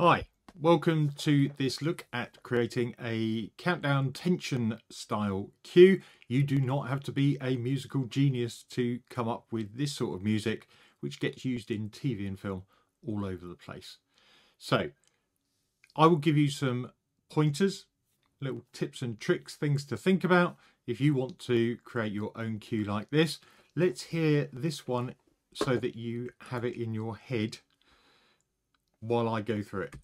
Hi, welcome to this look at creating a countdown tension style cue. You do not have to be a musical genius to come up with this sort of music, which gets used in TV and film all over the place. So I will give you some pointers, little tips and tricks, things to think about if you want to create your own cue like this. Let's hear this one so that you have it in your head while I go through it.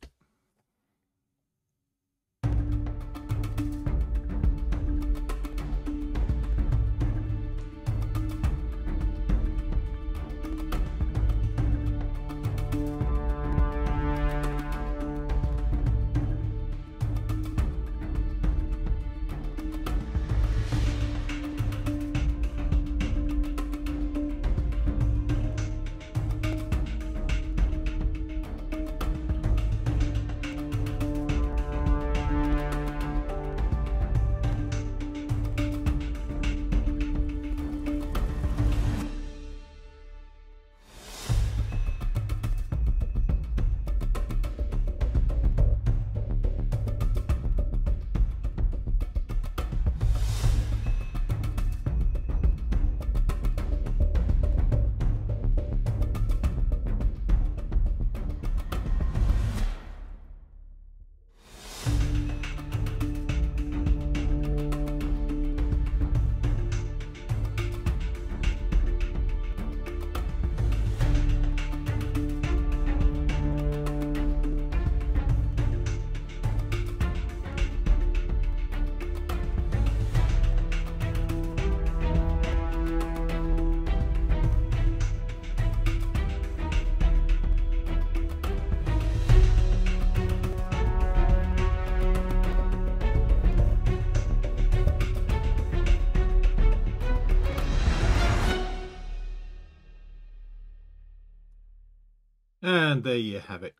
And there you have it.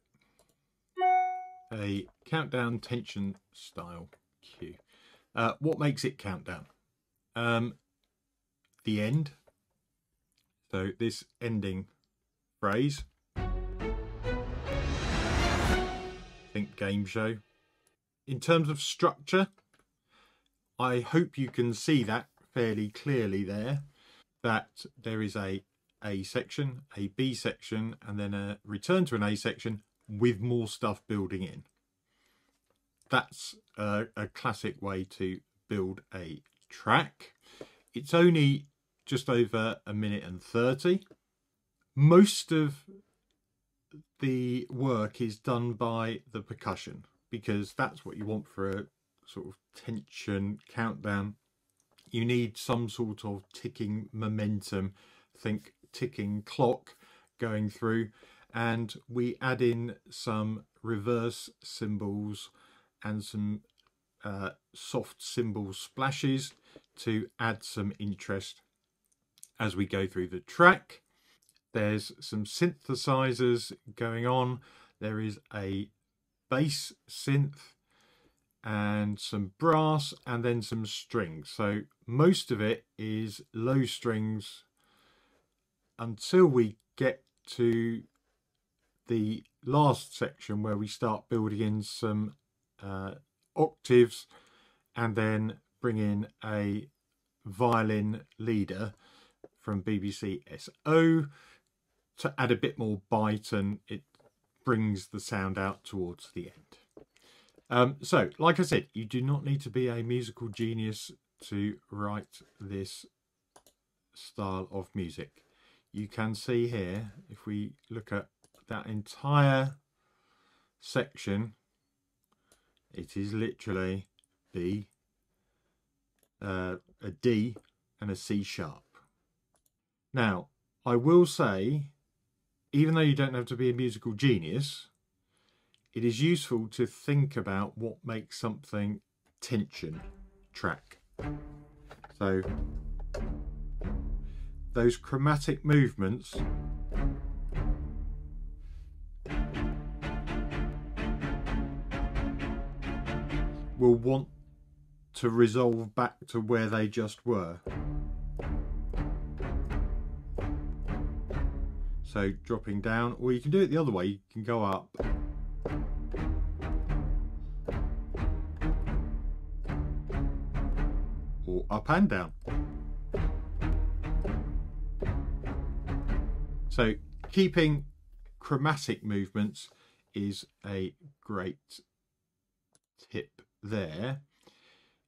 A countdown tension style cue. Uh, what makes it countdown? Um, the end. So this ending phrase. Think game show. In terms of structure, I hope you can see that fairly clearly there, that there is a a section, a B section, and then a return to an A section with more stuff building in. That's a, a classic way to build a track. It's only just over a minute and 30. Most of the work is done by the percussion because that's what you want for a sort of tension countdown. You need some sort of ticking momentum. Think ticking clock going through and we add in some reverse cymbals and some uh, soft cymbal splashes to add some interest as we go through the track. There's some synthesizers going on. There is a bass synth and some brass and then some strings. So most of it is low strings until we get to the last section where we start building in some uh, octaves and then bring in a violin leader from BBC SO to add a bit more bite and it brings the sound out towards the end. Um, so, like I said, you do not need to be a musical genius to write this style of music you can see here, if we look at that entire section, it is literally B, uh, a D and a C sharp. Now, I will say, even though you don't have to be a musical genius, it is useful to think about what makes something tension track. So those chromatic movements will want to resolve back to where they just were. So dropping down, or you can do it the other way, you can go up. Or up and down. So keeping chromatic movements is a great tip there.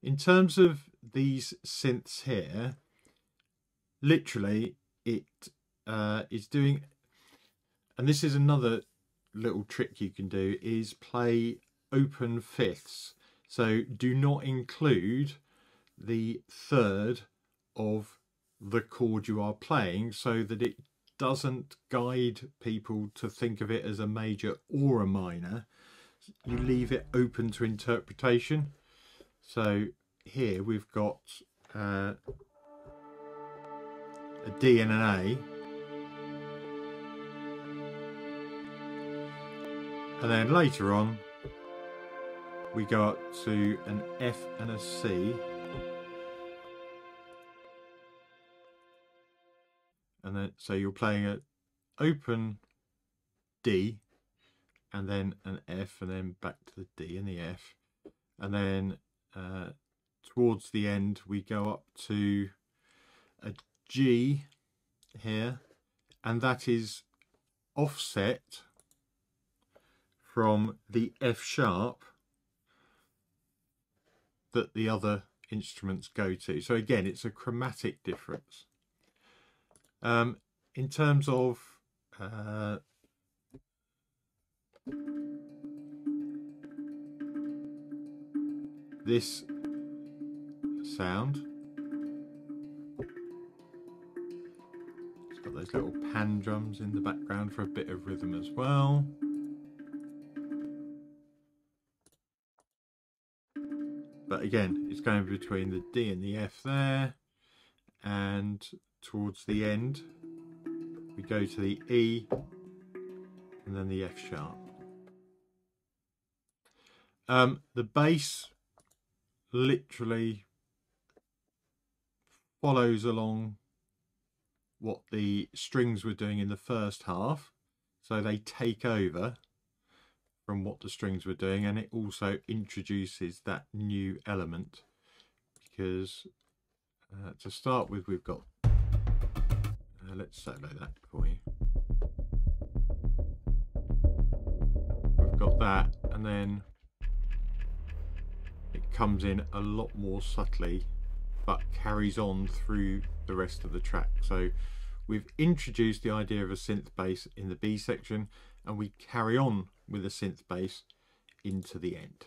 In terms of these synths here, literally it uh, is doing, and this is another little trick you can do, is play open fifths. So do not include the third of the chord you are playing so that it doesn't guide people to think of it as a major or a minor. You leave it open to interpretation. So here we've got uh, a D and an A. And then later on, we go to an F and a C. and then so you're playing an open D and then an F and then back to the D and the F and then uh, towards the end we go up to a G here and that is offset from the F sharp that the other instruments go to. So again, it's a chromatic difference. Um, in terms of uh, this sound, it's got those little pan drums in the background for a bit of rhythm as well. But again, it's going between the D and the F there and towards the end we go to the E and then the F sharp. Um, the bass literally follows along what the strings were doing in the first half. So they take over from what the strings were doing and it also introduces that new element because uh, to start with we've got uh, let's solo that for you. We've got that, and then it comes in a lot more subtly, but carries on through the rest of the track. So we've introduced the idea of a synth bass in the B section, and we carry on with a synth bass into the end.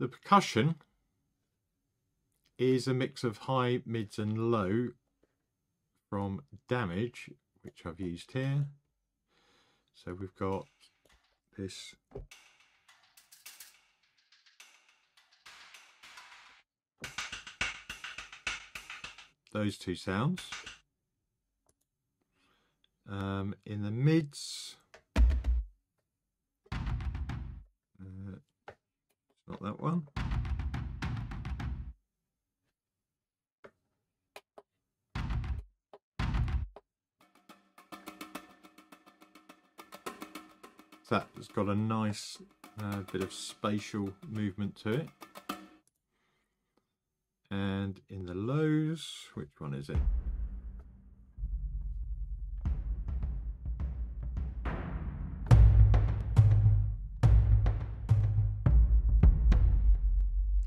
The percussion is a mix of high, mids and low from Damage, which I've used here. So we've got this those two sounds. Um, in the mids, uh, not that one. That's got a nice uh, bit of spatial movement to it. And in the lows, which one is it?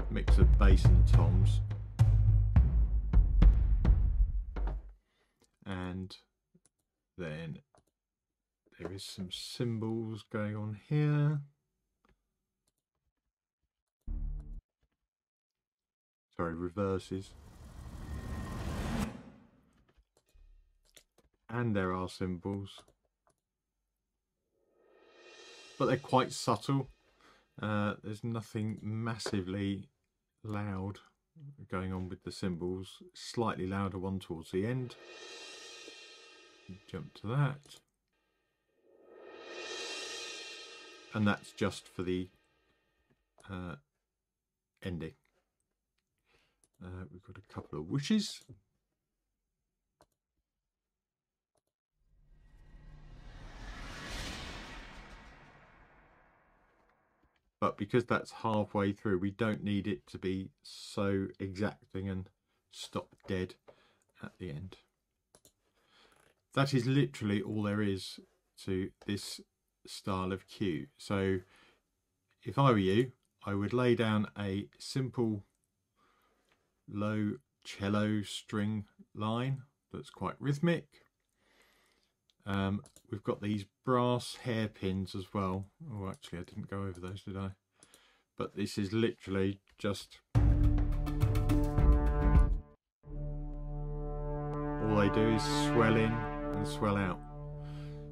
Mix of bass and toms. And then there is some cymbals going on here. Sorry, reverses. And there are cymbals. But they're quite subtle. Uh, there's nothing massively loud going on with the cymbals. Slightly louder one towards the end. Jump to that. And that's just for the uh, ending. Uh, we've got a couple of wishes. but because that's halfway through we don't need it to be so exacting and stop dead at the end that is literally all there is to this style of cue so if I were you I would lay down a simple low cello string line that's quite rhythmic um, we've got these brass hairpins as well. Oh, actually, I didn't go over those, did I? But this is literally just... All they do is swell in and swell out.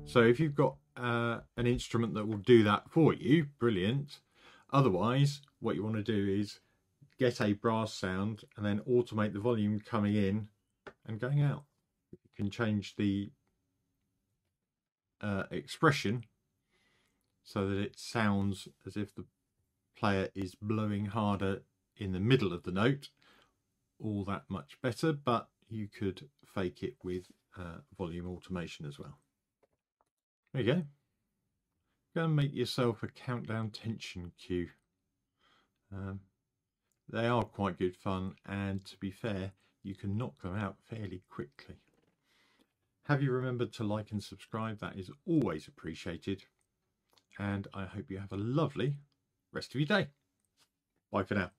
So if you've got uh, an instrument that will do that for you, brilliant. Otherwise, what you want to do is get a brass sound and then automate the volume coming in and going out. You can change the uh, expression so that it sounds as if the player is blowing harder in the middle of the note all that much better but you could fake it with uh, volume automation as well there you go go and make yourself a countdown tension cue um, they are quite good fun and to be fair you can knock them out fairly quickly have you remembered to like and subscribe? That is always appreciated. And I hope you have a lovely rest of your day. Bye for now.